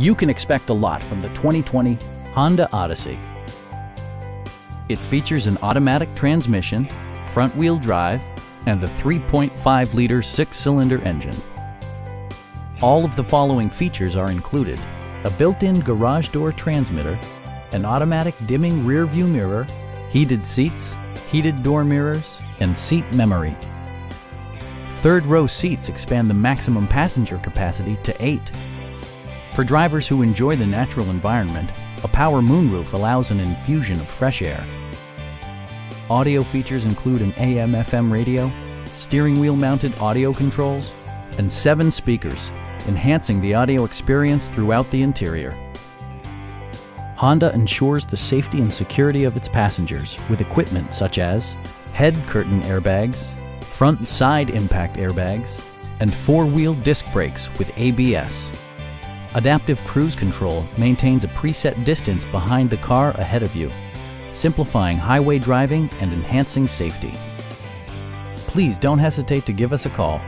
You can expect a lot from the 2020 Honda Odyssey. It features an automatic transmission, front-wheel drive, and a 3.5-liter six-cylinder engine. All of the following features are included. A built-in garage door transmitter, an automatic dimming rear view mirror, heated seats, heated door mirrors, and seat memory. Third row seats expand the maximum passenger capacity to eight. For drivers who enjoy the natural environment, a power moonroof allows an infusion of fresh air. Audio features include an AM FM radio, steering wheel mounted audio controls, and seven speakers, enhancing the audio experience throughout the interior. Honda ensures the safety and security of its passengers with equipment such as head curtain airbags, front side impact airbags, and four-wheel disc brakes with ABS. Adaptive Cruise Control maintains a preset distance behind the car ahead of you, simplifying highway driving and enhancing safety. Please don't hesitate to give us a call